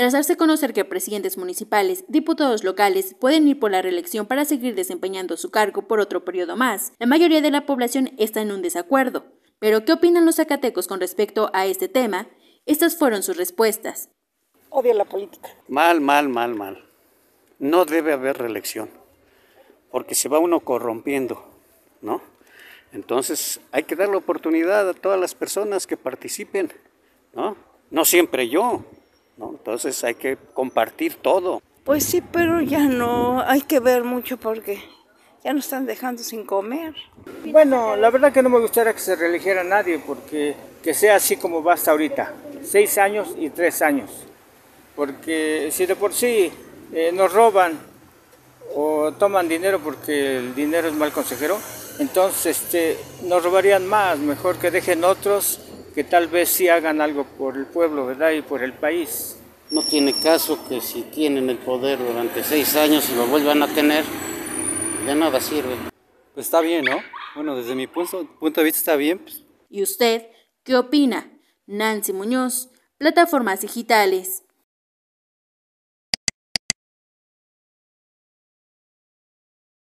Tras darse a conocer que presidentes municipales, diputados locales pueden ir por la reelección para seguir desempeñando su cargo por otro periodo más, la mayoría de la población está en un desacuerdo. Pero, ¿qué opinan los zacatecos con respecto a este tema? Estas fueron sus respuestas. Odio la política. Mal, mal, mal, mal. No debe haber reelección, porque se va uno corrompiendo, ¿no? Entonces hay que dar la oportunidad a todas las personas que participen, ¿no? No siempre yo. Entonces hay que compartir todo. Pues sí, pero ya no, hay que ver mucho porque ya nos están dejando sin comer. Bueno, la verdad que no me gustaría que se reeligiera nadie porque que sea así como va hasta ahorita, seis años y tres años. Porque si de por sí eh, nos roban o toman dinero porque el dinero es mal consejero, entonces este, nos robarían más, mejor que dejen otros que tal vez sí hagan algo por el pueblo, ¿verdad? Y por el país. No tiene caso que si tienen el poder durante seis años y lo vuelvan a tener, de nada sirve. Pues está bien, ¿no? Bueno, desde mi punto, punto de vista está bien. Pues. ¿Y usted qué opina? Nancy Muñoz, Plataformas Digitales.